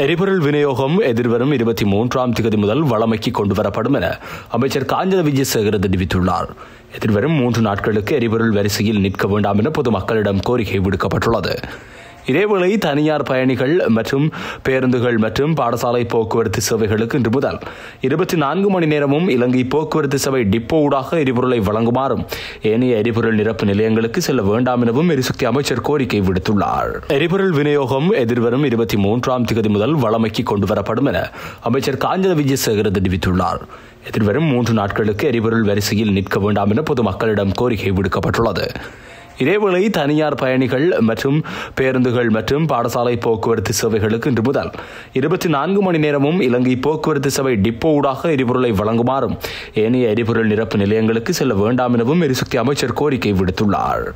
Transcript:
எரிபொருள் விநியோகம் எதிர்வரும் இருபத்தி மூன்றாம் திகதி முதல் வளமைக்கு கொண்டு வரப்படும் என அமைச்சர் காஞ்சத விஜயசேகர தெரிவித்துள்ளார். எதிர்வரும் மூன்று நாட்களுக்கு எரிபொருள் வரிசையில் நிற்க வேண்டாம் என பொதுமக்களிடம் கோரிக்கை விடுக்கப்பட்டுள்ளது. இதேவேளை தனியார் பயணிகள் மற்றும் பேருந்துகள் மற்றும் பாடசாலை போக்குவரத்து சேவைகளுக்கு இன்று முதல் இருபத்தி நான்கு மணி நேரமும் இலங்கை போக்குவரத்து சபை டிப்போ ஊடாக எரிபொருளை வழங்குமாறும் ஏனைய எரிபொருள் நிரப்பு நிலையங்களுக்கு செல்ல வேண்டாம் எனவும் எரிசக்தி அமைச்சர் கோரிக்கை விடுத்துள்ளார். எரிபொருள் விநியோகம் எதிர்வரும் இருபத்தி மூன்றாம் திகதி முதல் வளமைக்கு கொண்டு வரப்படும் என அமைச்சர் காஞ்சத விஜயசேகர் தெரிவித்துள்ளார். எதிர்வரும் மூன்று நாட்களுக்கு எரிபொருள் வரிசையில் நிற்க வேண்டாம் என பொதுமக்களிடம் கோரிக்கை விடுக்கப்பட்டுள்ளது. இதேவேளை தனியார் பயணிகள் மற்றும் பேருந்துகள் மற்றும் பாடசாலை போக்குவரத்து சேவைகளுக்கு இன்று முதல் இருபத்தி நான்கு மணி நேரமும் இலங்கை போக்குவரத்து சபை டிப்போ ஊடாக எரிபொருளை வழங்குமாறும் ஏனைய எரிபொருள் நிரப்பு நிலையங்களுக்கு செல்ல வேண்டாம் எனவும் எரிசக்தி அமைச்சர் கோரிக்கை விடுத்துள்ளார்.